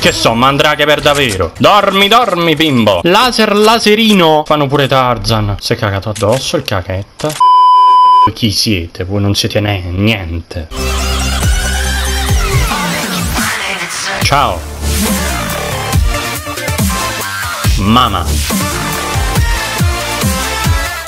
Che so, mandrache per davvero. Dormi, dormi, bimbo. Laser, laserino. Fanno pure Tarzan. Si è cagato addosso il cachetta. Chi siete? Voi non siete niente. Ciao. Mamma.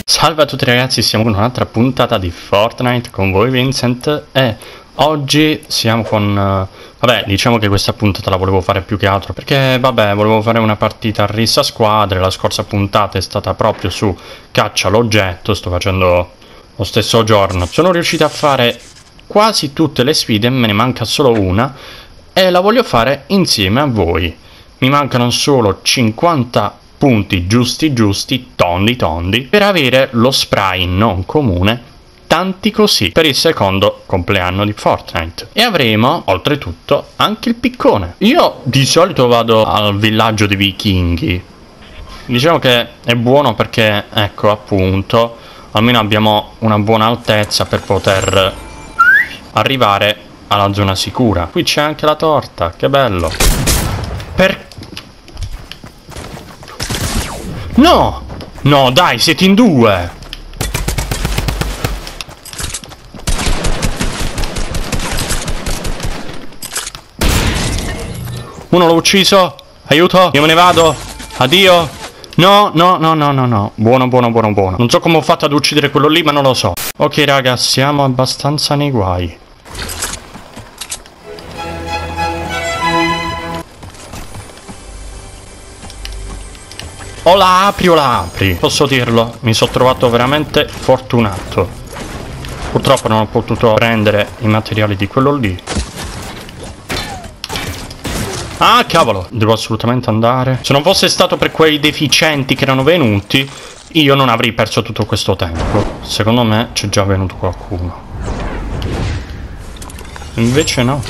Salve a tutti ragazzi, siamo con un'altra puntata di Fortnite con voi Vincent e oggi siamo con... Uh, vabbè, diciamo che questa puntata la volevo fare più che altro perché, vabbè, volevo fare una partita a rissa squadre, la scorsa puntata è stata proprio su caccia l'oggetto, sto facendo lo stesso giorno. Sono riuscito a fare quasi tutte le sfide, me ne manca solo una e la voglio fare insieme a voi. Mi mancano solo 50 punti giusti giusti, tondi tondi, per avere lo spray non comune tanti così per il secondo compleanno di Fortnite. E avremo, oltretutto, anche il piccone. Io di solito vado al villaggio dei vichinghi. Diciamo che è buono perché, ecco, appunto, almeno abbiamo una buona altezza per poter arrivare alla zona sicura. Qui c'è anche la torta, che bello. Per... No! No, dai, siete in due! Uno l'ho ucciso. Aiuto. Io me ne vado. Addio. No, no, no, no, no, no. Buono, buono, buono, buono. Non so come ho fatto ad uccidere quello lì, ma non lo so. Ok, raga, siamo abbastanza nei guai. O la apri o la apri. Posso dirlo, mi sono trovato veramente fortunato. Purtroppo non ho potuto prendere i materiali di quello lì. Ah, cavolo, devo assolutamente andare. Se non fosse stato per quei deficienti che erano venuti, io non avrei perso tutto questo tempo. Secondo me c'è già venuto qualcuno. Invece no.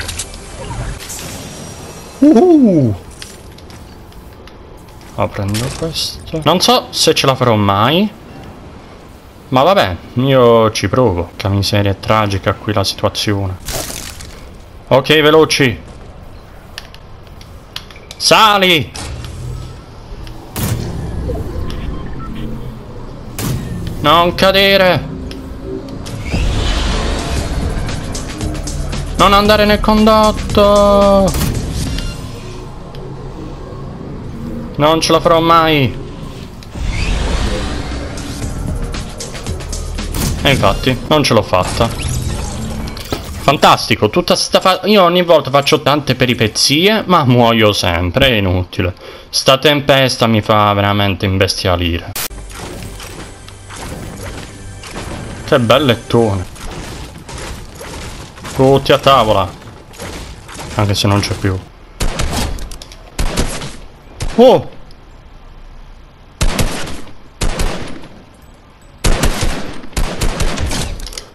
Uh! Oh, prendo questo. Non so se ce la farò mai. Ma vabbè, io ci provo. Che miseria è tragica qui la situazione. Ok, veloci. Sali! Non cadere! Non andare nel condotto! Non ce la farò mai! E infatti, non ce l'ho fatta. Fantastico, tutta sta fa Io ogni volta faccio tante peripezie, ma muoio sempre, è inutile. Sta tempesta mi fa veramente imbestialire. Che bellettone. Tutti a tavola. Anche se non c'è più. Oh!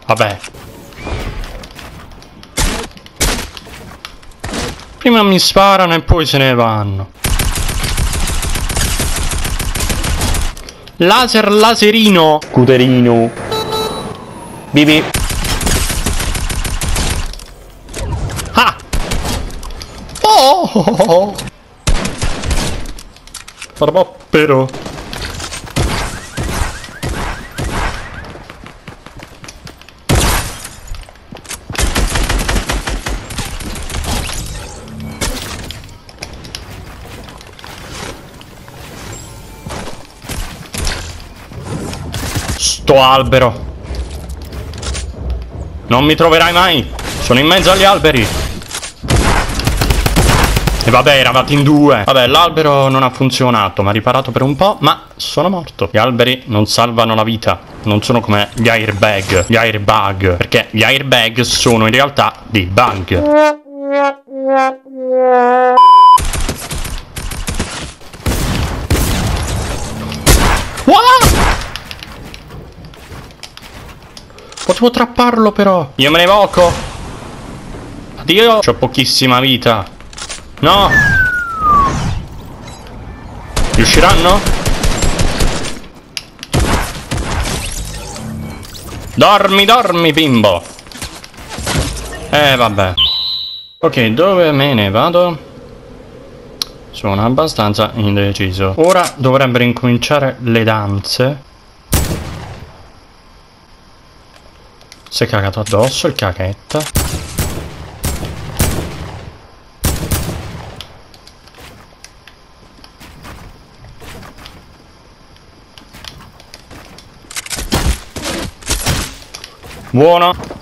Vabbè, Prima mi sparano e poi se ne vanno. Laser laserino. Cuterino. Bibi. Ah! Oh! Farmappero. Sto albero. Non mi troverai mai. Sono in mezzo agli alberi. E vabbè, eravate in due. Vabbè, l'albero non ha funzionato, mi ha riparato per un po', ma sono morto. Gli alberi non salvano la vita. Non sono come gli airbag, gli airbag. Perché gli airbag sono in realtà dei bug. What? Potevo trapparlo però. Io me ne voco. Addio. C'ho pochissima vita. No. Riusciranno? Dormi, dormi, bimbo. Eh, vabbè. Ok, dove me ne vado? Sono abbastanza indeciso. Ora dovrebbero incominciare le danze. Si è cagato addosso il cachetta. Buono.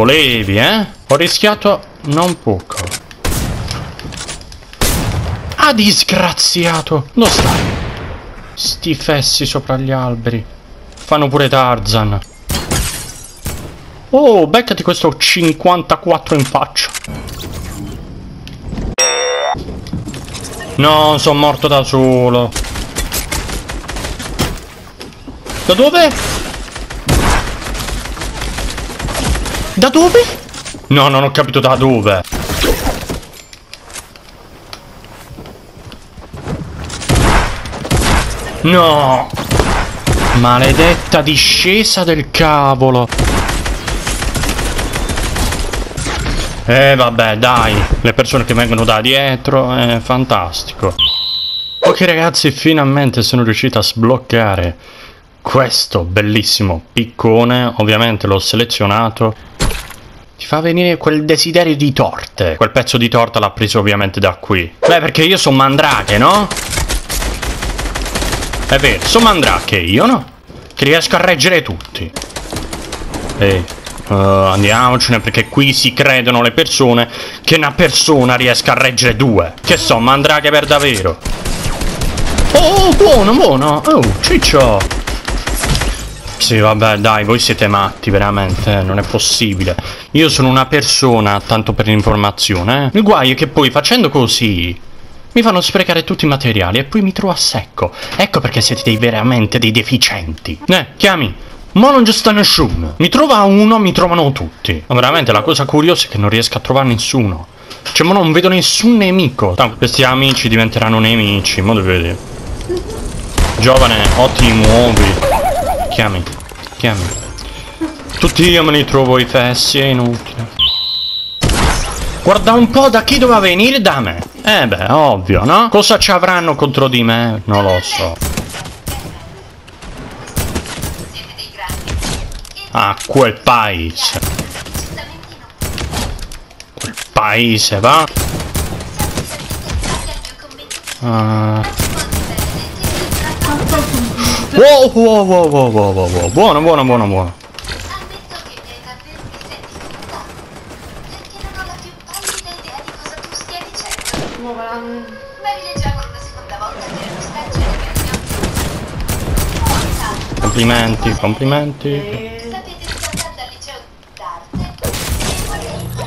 Volevi, eh? Ho rischiato non poco. Ah, disgraziato! Dove stai? Sti fessi sopra gli alberi. Fanno pure Tarzan. Oh, beccati questo 54 in faccia. No, sono morto da solo. Da dove? Da dove? No, non ho capito da dove. No! Maledetta discesa del cavolo. Eh vabbè dai, le persone che vengono da dietro, è fantastico. Ok ragazzi, finalmente sono riuscito a sbloccare questo bellissimo piccone, ovviamente l'ho selezionato. Ti fa venire quel desiderio di torte. Quel pezzo di torta l'ha preso ovviamente da qui. Beh, perché io sono mandrake, no? È vero, sono mandrake io, no? Che riesco a reggere tutti. Ehi, uh, andiamocene perché qui si credono le persone che una persona riesca a reggere due. Che so, mandrake per davvero. Oh, buono, buono. Oh, ciccio. Sì, vabbè, dai, voi siete matti, veramente, non è possibile. Io sono una persona, tanto per l'informazione, eh. Il guaio è che poi facendo così mi fanno sprecare tutti i materiali e poi mi trovo a secco. Ecco perché siete dei veramente dei deficienti. Eh, chiami. Ma non ci sta nessuno. Mi trova uno, mi trovano tutti. Ma veramente la cosa curiosa è che non riesco a trovare nessuno. Cioè, ma non vedo nessun nemico. Tanto questi amici diventeranno nemici. Mo vedi. Giovane, o ti muovi. Chiami. Chiami. Tutti io me li trovo i fessi, è inutile. Guarda un po' da chi doveva venire da me. Eh beh, ovvio, no? Cosa ci avranno contro di me? Non lo so. Ah, quel paese. Quel paese, va? Ah. Wow, wow, wow, wow, wow, wow. Buono, buono, buono, buono. Complimenti, complimenti.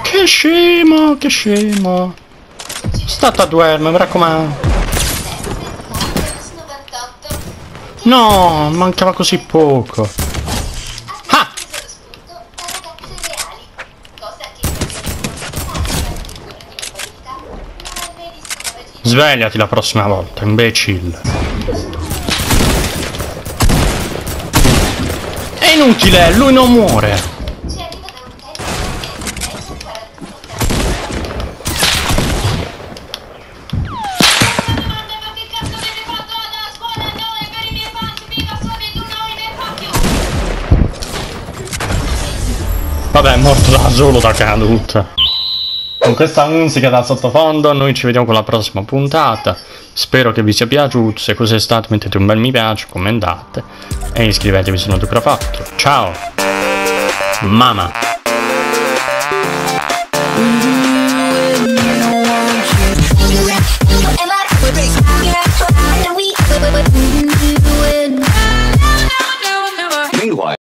Che scemo, che scemo. Stata a dormire, mi raccomando. No, mancava così poco. Svegliati la prossima volta, imbecille. inutile, lui non muore. Vabbè, è morto da solo da caduta. Con questa musica da sottofondo noi ci vediamo con la prossima puntata. Spero che vi sia piaciuto, se così è stato mettete un bel mi piace, commentate e iscrivetevi se non l'ho fatto. Ciao! Mamma! Am I?